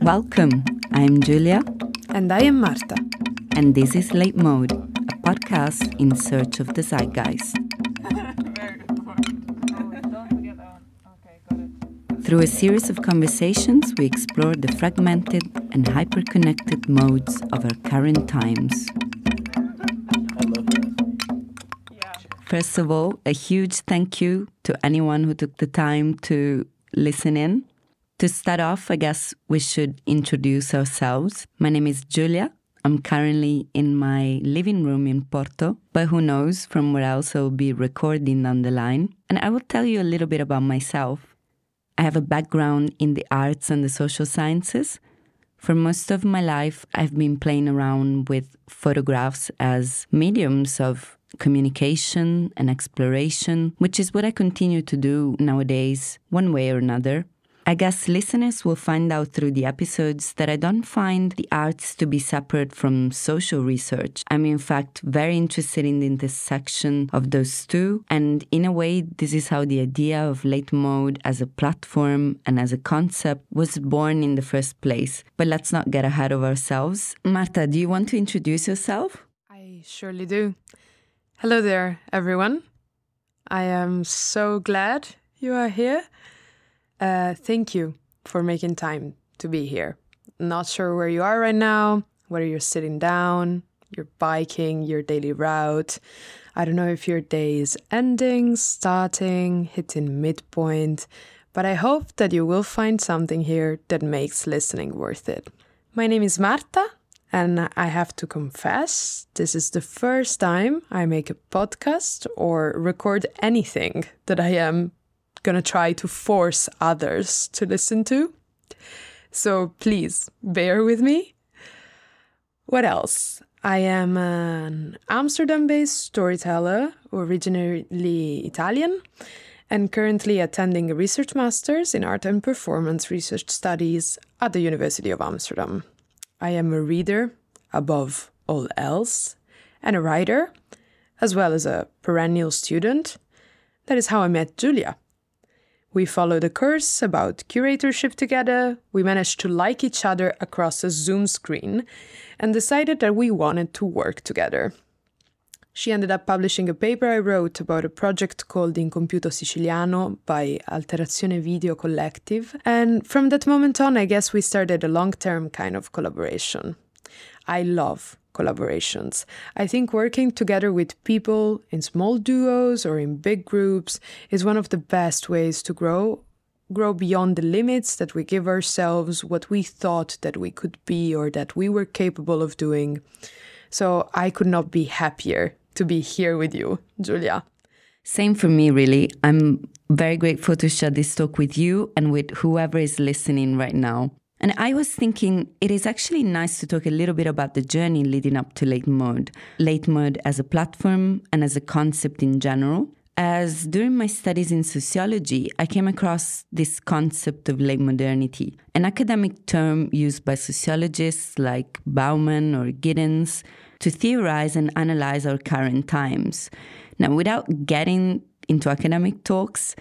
Welcome. I'm Julia. And I am Marta. And this is Late Mode, a podcast in search of the zeitgeist. Through a series of conversations, we explore the fragmented and hyper-connected modes of our current times. First of all, a huge thank you to anyone who took the time to listen in. To start off, I guess we should introduce ourselves. My name is Julia. I'm currently in my living room in Porto, but who knows from where else I'll be recording down the line. And I will tell you a little bit about myself. I have a background in the arts and the social sciences. For most of my life, I've been playing around with photographs as mediums of communication and exploration, which is what I continue to do nowadays, one way or another. I guess listeners will find out through the episodes that I don't find the arts to be separate from social research. I'm, in fact, very interested in the intersection of those two. And in a way, this is how the idea of late mode as a platform and as a concept was born in the first place. But let's not get ahead of ourselves. Marta, do you want to introduce yourself? I surely do. Hello there, everyone. I am so glad you are here. Uh, thank you for making time to be here. Not sure where you are right now, whether you're sitting down, you're biking, your daily route. I don't know if your day is ending, starting, hitting midpoint, but I hope that you will find something here that makes listening worth it. My name is Marta, and I have to confess, this is the first time I make a podcast or record anything that I am going to try to force others to listen to. So please bear with me. What else? I am an Amsterdam based storyteller, originally Italian, and currently attending a research master's in art and performance research studies at the University of Amsterdam. I am a reader above all else, and a writer, as well as a perennial student. That is how I met Julia. We followed a course about curatorship together. We managed to like each other across a Zoom screen and decided that we wanted to work together. She ended up publishing a paper I wrote about a project called Incompiuto Siciliano by Alterazioni Video Collective. And from that moment on, I guess we started a long term kind of collaboration. I love collaborations. I think working together with people in small duos or in big groups is one of the best ways to grow grow beyond the limits that we give ourselves what we thought that we could be or that we were capable of doing. So I could not be happier to be here with you, Julia. Same for me, really. I'm very grateful to share this talk with you and with whoever is listening right now. And I was thinking it is actually nice to talk a little bit about the journey leading up to late mode, late mode as a platform and as a concept in general. As during my studies in sociology, I came across this concept of late modernity, an academic term used by sociologists like Bauman or Giddens to theorize and analyze our current times. Now, without getting into academic talks,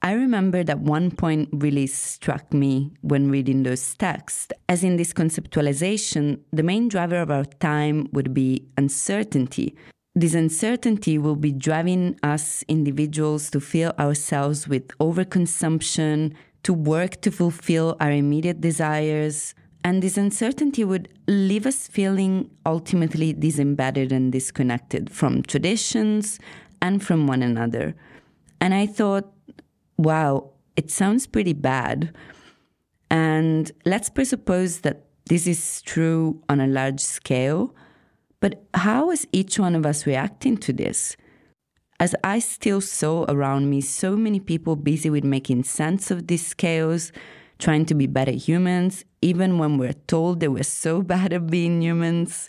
I remember that one point really struck me when reading those texts. As in this conceptualization, the main driver of our time would be uncertainty. This uncertainty will be driving us individuals to fill ourselves with overconsumption, to work to fulfill our immediate desires. And this uncertainty would leave us feeling ultimately disembedded and disconnected from traditions and from one another. And I thought, wow, it sounds pretty bad. And let's presuppose that this is true on a large scale. But how is each one of us reacting to this? As I still saw around me so many people busy with making sense of this chaos, trying to be better humans, even when we're told that we're so bad at being humans.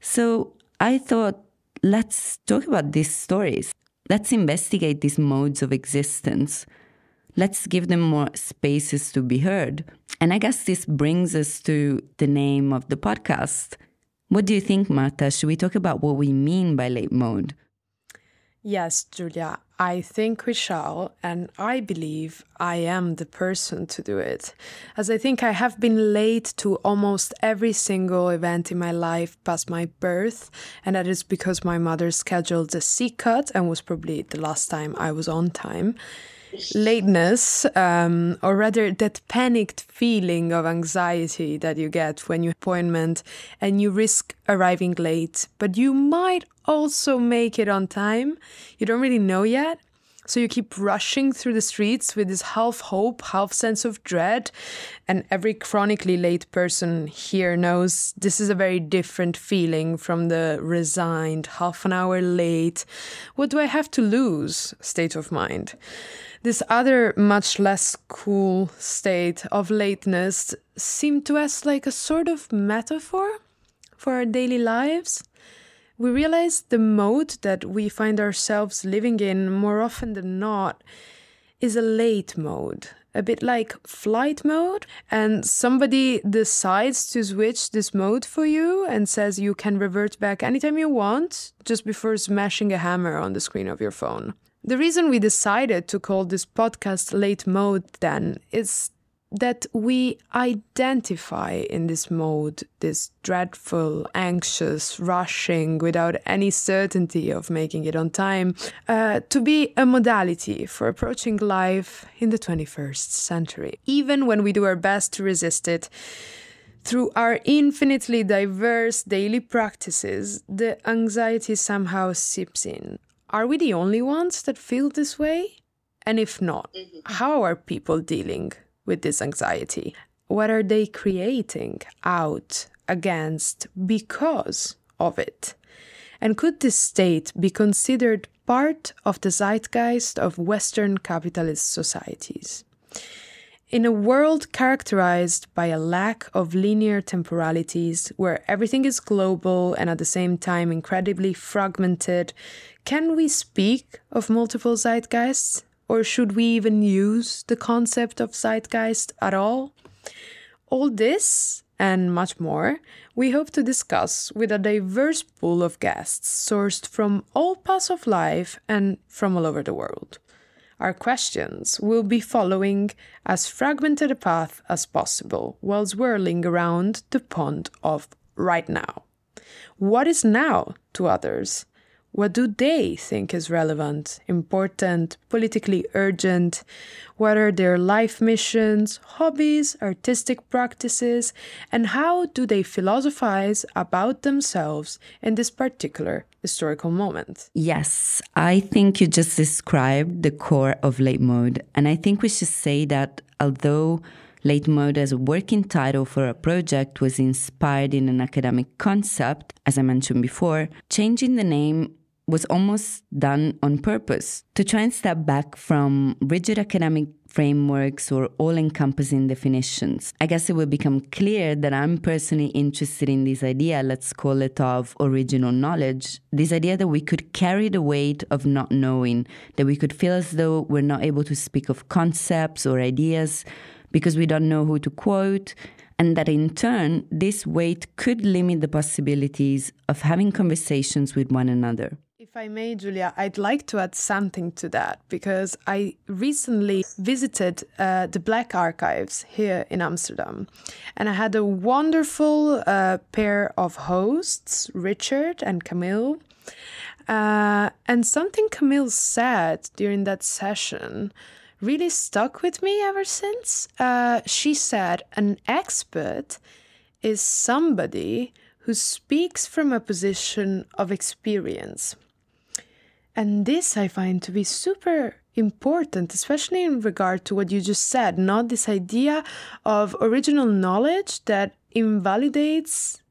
So I thought, let's talk about these stories. Let's investigate these modes of existence. Let's give them more spaces to be heard. And I guess this brings us to the name of the podcast. What do you think, Marta? Should we talk about what we mean by late mode? Yes, Julia. I think we shall, and I believe I am the person to do it, as I think I have been late to almost every single event in my life past my birth, and that is because my mother scheduled a C cut and was probably the last time I was on time. Lateness, um, or rather that panicked feeling of anxiety that you get when you appointment and you risk arriving late, but you might also make it on time. You don't really know yet. So you keep rushing through the streets with this half hope, half sense of dread. And every chronically late person here knows this is a very different feeling from the resigned, half an hour late, what do I have to lose state of mind. This other, much less cool state of lateness seemed to us like a sort of metaphor for our daily lives we realize the mode that we find ourselves living in more often than not is a late mode, a bit like flight mode, and somebody decides to switch this mode for you and says you can revert back anytime you want, just before smashing a hammer on the screen of your phone. The reason we decided to call this podcast Late Mode then is that we identify in this mode, this dreadful, anxious, rushing without any certainty of making it on time, uh, to be a modality for approaching life in the 21st century. Even when we do our best to resist it, through our infinitely diverse daily practices, the anxiety somehow seeps in. Are we the only ones that feel this way? And if not, mm-hmm. how are people dealing with this anxiety? What are they creating out against because of it? And could this state be considered part of the zeitgeist of Western capitalist societies? In a world characterized by a lack of linear temporalities, where everything is global and at the same time incredibly fragmented, can we speak of multiple zeitgeists? Or should we even use the concept of zeitgeist at all? All this and much more we hope to discuss with a diverse pool of guests sourced from all paths of life and from all over the world. Our questions will be following as fragmented a path as possible while swirling around the pond of right now. What is now to others? What do they think is relevant, important, politically urgent? What are their life missions, hobbies, artistic practices, and how do they philosophize about themselves in this particular historical moment? Yes, I think you just described the core of late mode. And I think we should say that although Late Mode as a working title for a project was inspired in an academic concept, as I mentioned before, changing the name was almost done on purpose to try and step back from rigid academic frameworks or all encompassing definitions. I guess it will become clear that I'm personally interested in this idea, let's call it of original knowledge, this idea that we could carry the weight of not knowing, that we could feel as though we're not able to speak of concepts or ideas because we don't know who to quote, and that in turn, this weight could limit the possibilities of having conversations with one another. If I may, Julia, I'd like to add something to that because I recently visited uh, the Black Archives here in Amsterdam and I had a wonderful uh, pair of hosts, Richard and Camille. Uh, and something Camille said during that session really stuck with me ever since. Uh, she said, An expert is somebody who speaks from a position of experience. And this I find to be super important, especially in regard to what you just said, not this idea of original knowledge that invalidates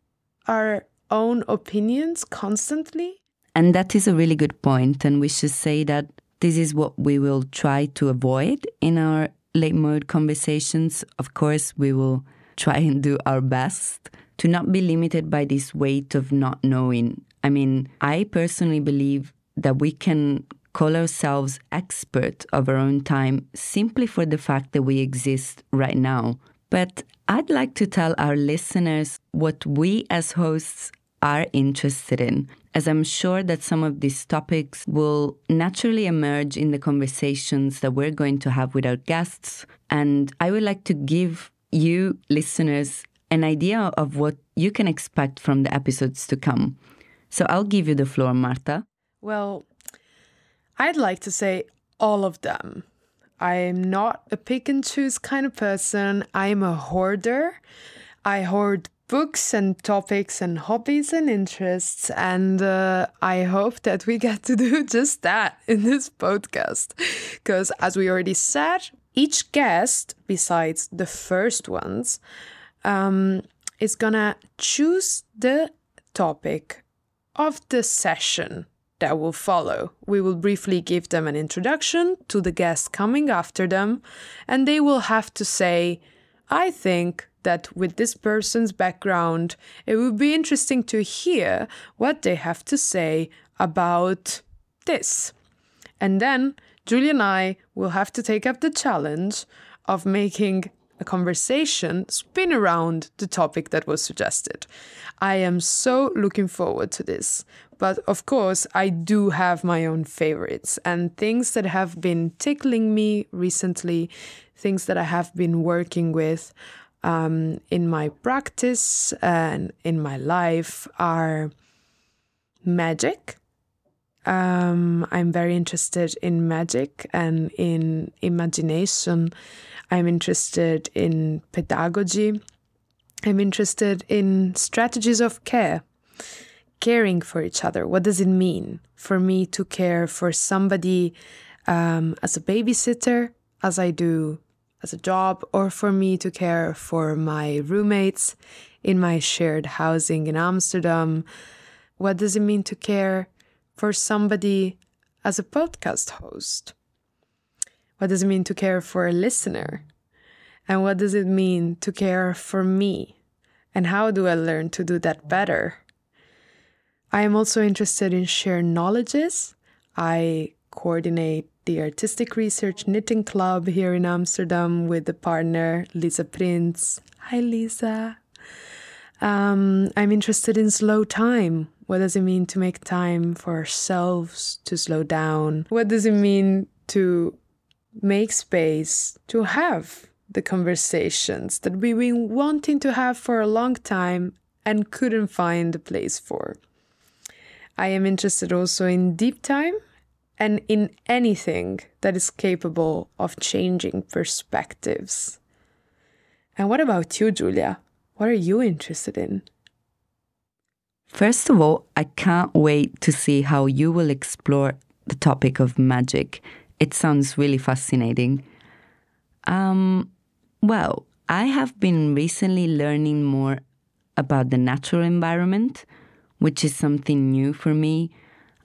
our own opinions constantly. And that is a really good. And we should say that this is what we will try to avoid in our late mode conversations. Of course, we will try and do our best to not be limited by this weight of not knowing. I mean, I personally believe that we can call ourselves expert of our own time simply for the fact that we exist right now. But I'd like to tell our listeners what we as hosts are interested in, as I'm sure that some of these topics will naturally emerge in the conversations that we're going to have with our guests. And I would like to give you, listeners, an idea of what you can expect from the episodes to come. So I'll give you the floor, Marta. Well, I'd like to say all of them. I'm not a pick and choose kind of person. I'm a hoarder. I hoard books and topics and hobbies and interests. And uh, I hope that we get to do just that in this podcast. Because, as we already said, each guest, besides the first ones, um, is gonna choose the topic of the session that will follow. We will briefly give them an introduction to the guest coming after them, and they will have to say, I think that with this person's background, it would be interesting to hear what they have to say about this. And then Julia and I will have to take up the challenge of making a conversation spin around the topic that was suggested. I am so looking forward to this. But of course, I do have my own favorites and things that have been tickling me recently, things that I have been working with um, in my practice and in my life are magic. Um, I'm very interested in magic and in imagination. I'm interested in pedagogy. I'm interested in strategies of care, caring for each other. What does it mean for me to care for somebody um, as a babysitter, as I do as a job, or for me to care for my roommates in my shared housing in Amsterdam? What does it mean to care for somebody as a podcast host? What does it mean to care for a listener? And what does it mean to care for me? And how do I learn to do that better? I am also interested in shared knowledges. I coordinate the Artistic Research Knitting Club here in Amsterdam with the partner Lisa Prince. Hi, Lisa. Um, I'm interested in slow time. What does it mean to make time for ourselves, to slow down? What does it mean to make space to have the conversations that we've been wanting to have for a long time and couldn't find a place for? I am interested also in deep time and in anything that is capable of changing perspectives. And what about you, Julia? What are you interested in? First of all, I can't wait to see how you will explore the topic of magic. It sounds really fascinating. Um, well, I have been recently learning more about the natural environment, which is something new for me.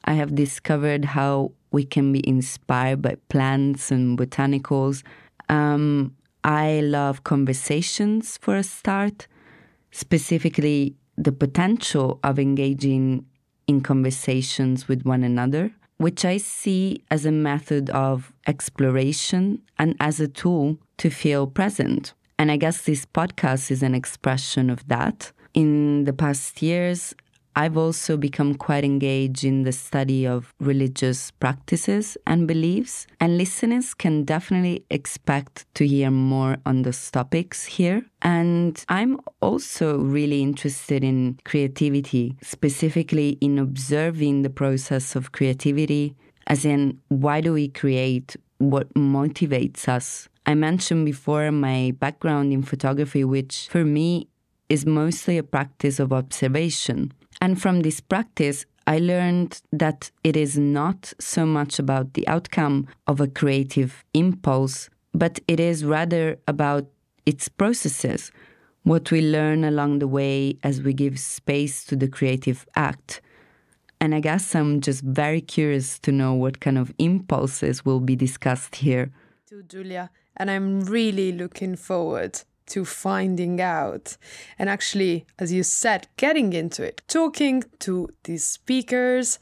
I have discovered how we can be inspired by plants and botanicals. Um, I love conversations for a start, specifically the potential of engaging in conversations with one another, which I see as a method of exploration and as a tool to feel present. And I guess this podcast is an expression of that. In the past years, I've also become quite engaged in the study of religious practices and beliefs, and listeners can definitely expect to hear more on those topics here. And I'm also really interested in creativity, specifically in observing the process of creativity, as in, why do we create? What motivates us? I mentioned before my background in photography, which for me is mostly a practice of observation. And from this practice, I learned that it is not so much about the outcome of a creative impulse, but it is rather about its processes, what we learn along the way as we give space to the creative act. And I guess I'm just very curious to know what kind of impulses will be discussed here. To Julia, and I'm really looking forward to finding out and actually, as you said, getting into it, talking to these speakers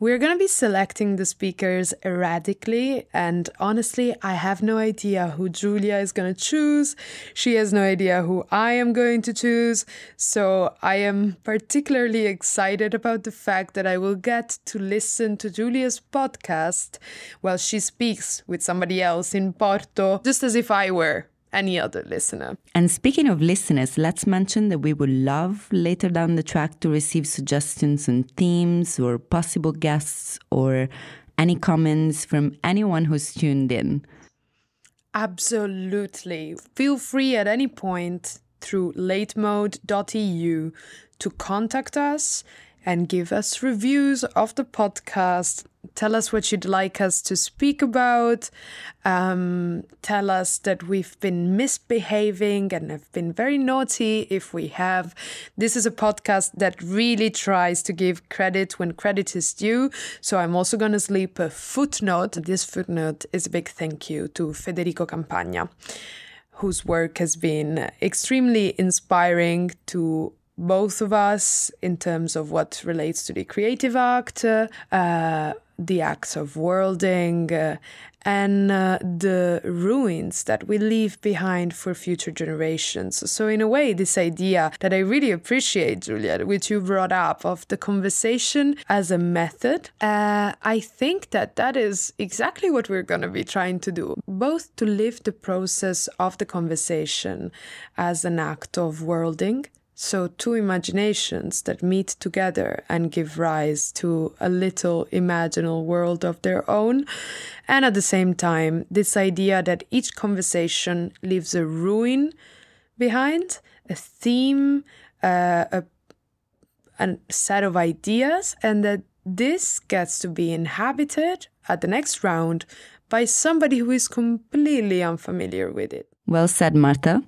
We're going to be selecting the speakers erratically, and honestly, I have no idea who Julia is going to choose. She has no idea who I am going to choose. So I am particularly excited about the fact that I will get to listen to Julia's podcast while she speaks with somebody else in Porto, just as if I were any other listener. And speaking of listeners, let's mention that we would love later down the track to receive suggestions on themes or possible guests or any comments from anyone who's tuned in. Absolutely. Feel free at any point through latemode.eu to contact us and give us reviews of the podcast. Tell us what you'd like us to speak about. Um, tell us that we've been misbehaving and have been very naughty if we have. This is a podcast that really tries to give credit when credit is due. So I'm also going to sleep a footnote. This footnote is a big thank you to Federico Campagna whose work has been extremely inspiring to both of us in terms of what relates to the creative act, uh, the acts of worlding, uh, and uh, the ruins that we leave behind for future generations. So, in a way, this idea that I really appreciate, Giulia, which you brought up of the conversation as a method, uh, I think that that is exactly what we're going to be trying to do, both to live the process of the conversation as an act of worlding so, two imaginations that meet together and give rise to a little imaginal world of their own. And at the same time, this idea that each conversation leaves a ruin behind, a theme, uh, a, a set of ideas, and that this gets to be inhabited at the next round by somebody who is completely unfamiliar with it. Well said, Marta.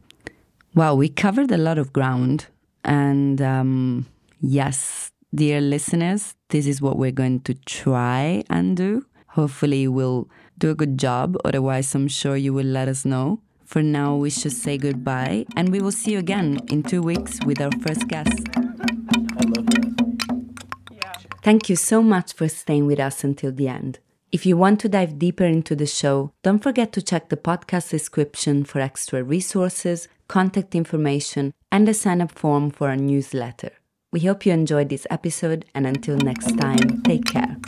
Wow, we covered a lot of ground. And um, yes, dear listeners, this is what we're going to try and do. Hopefully, we'll do a good job. Otherwise, I'm sure you will let us know. For now, we should say goodbye, and we will see you again in two weeks with our first guest. Thank you so much for staying with us until the end. If you want to dive deeper into the show, don't forget to check the podcast description for extra resources, contact information, and a sign up form for our newsletter. We hope you enjoyed this episode, and until next time, take care.